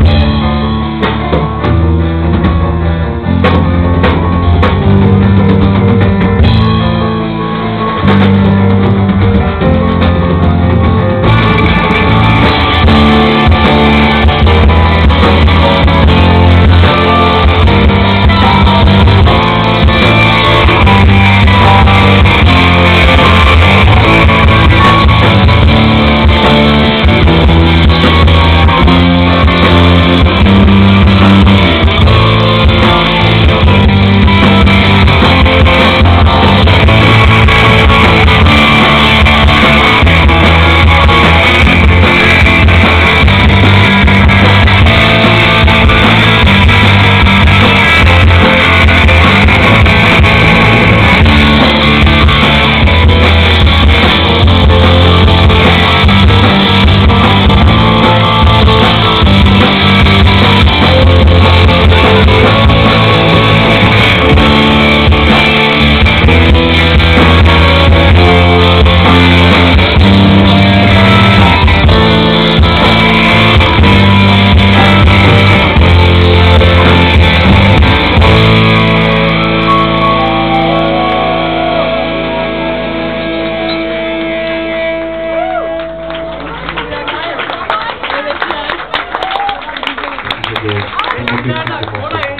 Música Deus. É.